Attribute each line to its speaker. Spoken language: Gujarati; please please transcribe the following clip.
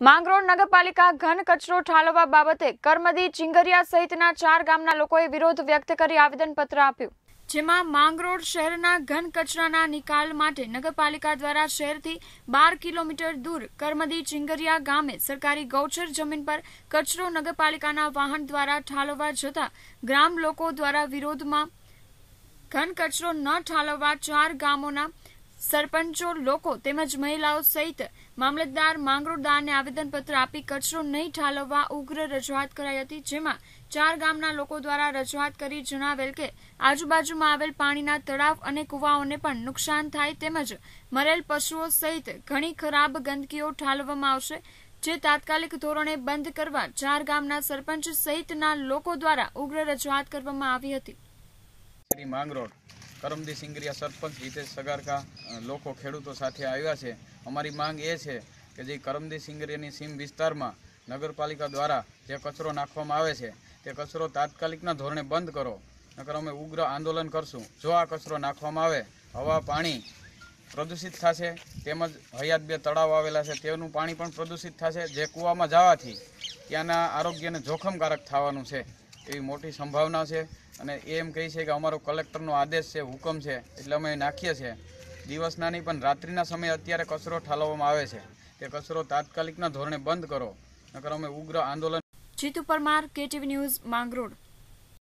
Speaker 1: માંગરોળ નગરપાલિકા ઘન કચરો ઠાલવવા બાબતે કરમદી ચિંગરિયા સહિતના ચાર ગામના લોકોએ વિરોધ વ્યક્ત કરી આવેદનપત્ર આપ્યું. જેમાં માંગરોળ શહેરના ઘન કચરાના નિકાલ માટે નગરપાલિકા દ્વારા શહેરથી બાર કિલોમીટર દૂર કરમદી ચિંગરિયા ગામે સરકારી ગૌચર જમીન પર કચરો નગરપાલિકાના વાહન દ્વારા ઠાલવવા જતા ગ્રામ લોકો દ્વારા વિરોધમાં ઘન કચરો ન ઠાલવવા ચાર ગામોના સરપંચો, લોકો તેમજ મહિલાઓ સહિત મામલતદાર માંગરોળદારને આવેદનપત્ર આપી કચરો નહીં ઠાલવવા ઉગ્ર રજૂઆત કરાઈ હતી, જેમાં ચાર ગામના લોકો દ્વારા રજૂઆત કરી જણાવેલ કે આજુબાજુમાં આવેલ પાણીના તળાવ અને કુવાઓને પણ નુકસાન થાય તેમજ મરેલ પશુઓ સહિત ઘણી ખરાબ ગંદકીઓ ઠાલવવામાં આવશે, જે તાત્કાલિક ધોરણે બંધ કરવા ચાર ગામના સરપંચ સહિતના લોકો દ્વારા ઉગ્ર રજૂઆત કરવામાં આવી હતી.
Speaker 2: કરમદી સિંગરિયા સરપંચ હિતેશ સગારકા લોકો ખેડૂતો સાથે આવ્યા છે. અમારી માંગ એ છે કે જે કરમદી સિંગરિયાની સીમ વિસ્તારમાં નગરપાલિકા દ્વારા જે કચરો નાખવામાં આવે છે, તે કચરો તાત્કાલિકના ધોરણે બંધ કરો. નકર અમે ઉગ્ર આંદોલન કરશું. જો આ કચરો નાખવામાં આવે, હવા, પાણી પ્રદૂષિત થશે, તેમજ હયાત બે તળાવ આવેલા છે, તેનું પાણી પણ પ્રદૂષિત થશે. જે કૂવામાં જવાથી ત્યાંના આરોગ્યને જોખમકારક થવાનું છે. એવી મોટી સંભાવના છે. અને એમ કહે છે કે અમારો કલેક્ટરનો આદેશ છે, હુકમ છે, એટલે અમે નાખીએ છીએ. દિવસના નહીં પણ રાત્રિના સમયે અત્યારે કચરો ઠાલવવામાં આવે છે. તે કચરો તાત્કાલિકના ધોરણે બંધ કરો. નકર અમે ઉગ્ર આંદોલન
Speaker 1: જીતુ પરમાર કેટીવી ન્યૂઝ, માંગરોળ.